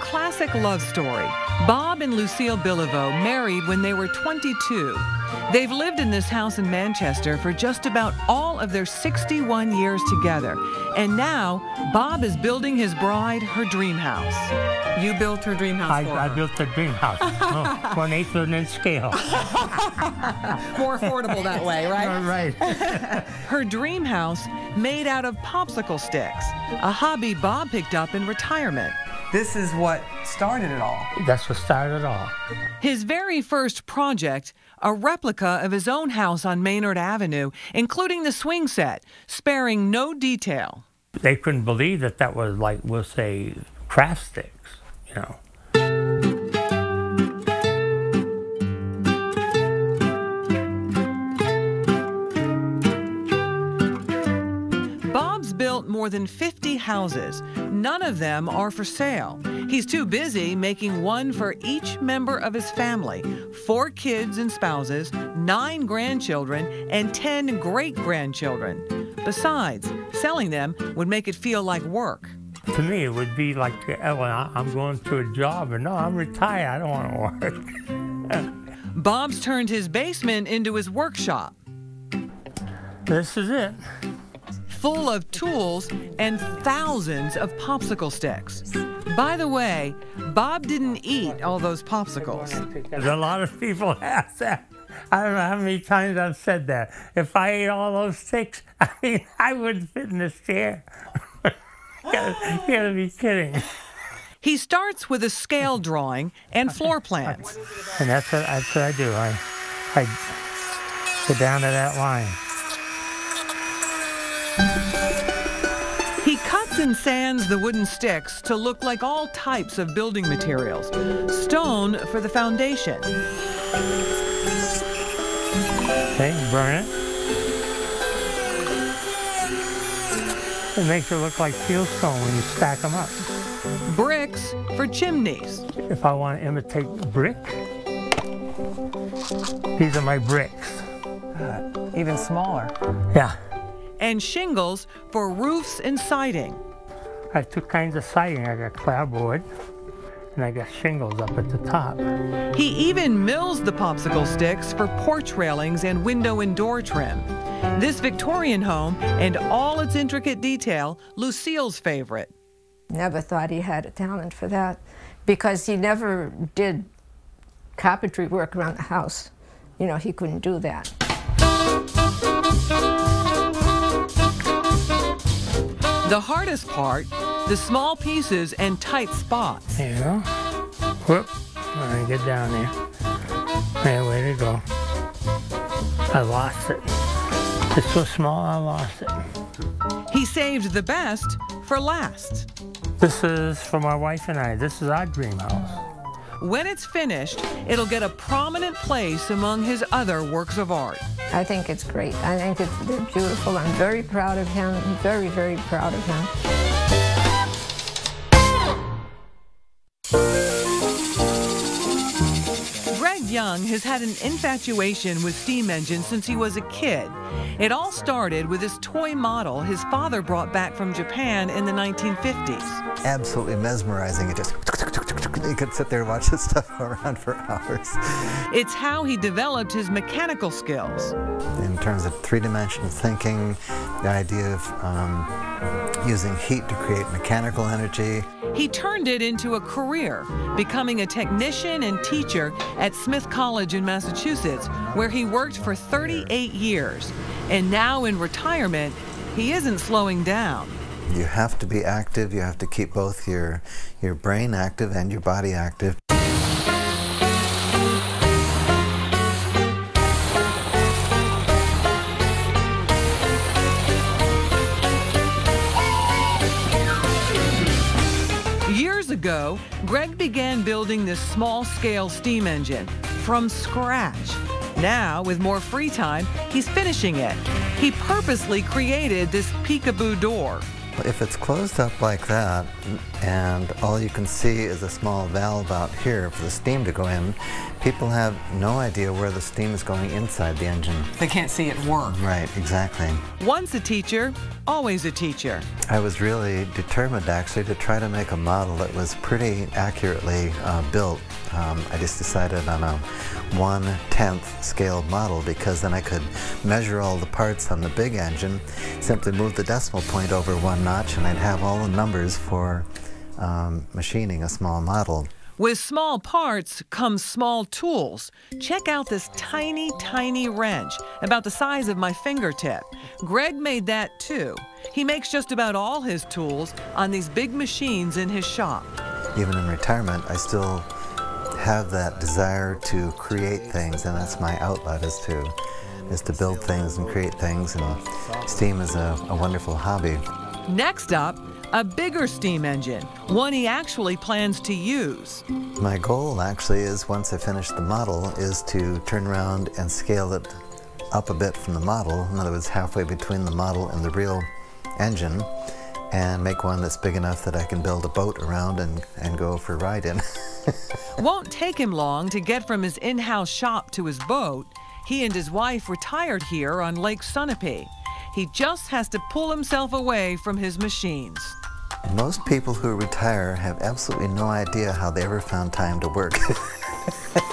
classic love story. Bob and Lucille Billiveau married when they were 22. They've lived in this house in Manchester for just about all of their 61 years together. And now, Bob is building his bride her dream house. You built her dream house I, I her. built a dream house, oh, one eighth of an inch scale. More affordable that way, right? All right. Her dream house made out of popsicle sticks, a hobby Bob picked up in retirement. This is what started it all. That's what started it all. His very first project, a replica of his own house on Maynard Avenue, including the swing set, sparing no detail. They couldn't believe that that was like, we'll say, craft sticks, you know. More than 50 houses. None of them are for sale. He's too busy making one for each member of his family four kids and spouses, nine grandchildren, and 10 great grandchildren. Besides, selling them would make it feel like work. To me, it would be like, oh, I'm going to a job, or no, I'm retired, I don't want to work. Bob's turned his basement into his workshop, this is it. Full of tools and thousands of popsicle sticks. By the way, Bob didn't eat all those popsicles. There's a lot of people ask that. I don't know how many times I've said that. If I ate all those sticks, I mean, I wouldn't fit in this chair. you, gotta, you gotta be kidding. He starts with a scale drawing and floor plans. And that's what, that's what I do. I, I go down to that line. He cuts and sands the wooden sticks to look like all types of building materials. Stone for the foundation, Okay, burn it. It makes it look like fieldstone when you stack them up. bricks for chimneys, If I want to imitate brick, these are my bricks. Even smaller. Yeah, and shingles for roofs and siding. I have two kinds of siding. I got clapboard and I got shingles up at the top. He even mills the popsicle sticks for porch railings and window and door trim. This Victorian home and all its intricate detail, Lucille's favorite. Never thought he had a talent for that because he never did carpentry work around the house. You know, he couldn't do that. The hardest part, the small pieces and tight spots. There you go. Whoop. Let me get down there. There, way to go. I lost it. It's so small, I lost it. He saved the best for last. This is for my wife and I. This is our dream house. When it's finished, it'll get a prominent place among his other works of art. I think it's great. I think it's beautiful. I'm very proud of him. Very, very proud of him. Young has had an infatuation with steam engines since he was a kid. It all started with this toy model his father brought back from Japan in the 1950s. absolutely mesmerizing. It just you could sit there and watch this stuff go around for hours. It's how he developed his mechanical skills. In terms of three-dimensional thinking, the idea of um, using heat to create mechanical energy. He turned it into a career, becoming a technician and teacher at Smith College in Massachusetts, where he worked for 38 years. And now in retirement, he isn't slowing down. You have to be active. You have to keep both your your brain active and your body active. Ago, Greg began building this small scale steam engine from scratch. Now, with more free time, he's finishing it. He purposely created this peekaboo door. If it's closed up like that, and all you can see is a small valve out here for the steam to go in, people have no idea where the steam is going inside the engine. They can't see it work. Right, exactly. Once a teacher, always a teacher. I was really determined actually to try to make a model that was pretty accurately uh, built. Um, I just decided on a one-tenth scale model because then I could measure all the parts on the big engine, simply move the decimal point over one notch and I'd have all the numbers for um, machining a small model. With small parts comes small tools. Check out this tiny, tiny wrench, about the size of my fingertip. Greg made that too. He makes just about all his tools on these big machines in his shop. Even in retirement, I still have that desire to create things, and that's my outlet is to is to build things and create things, and steam is a, a wonderful hobby. Next up, a bigger steam engine, one he actually plans to use. My goal actually is once I finish the model is to turn around and scale it up a bit from the model, in other words halfway between the model and the real engine, and make one that's big enough that I can build a boat around and, and go for a ride in. Won't take him long to get from his in-house shop to his boat. He and his wife retired here on Lake Sunapee. He just has to pull himself away from his machines. Most people who retire have absolutely no idea how they ever found time to work.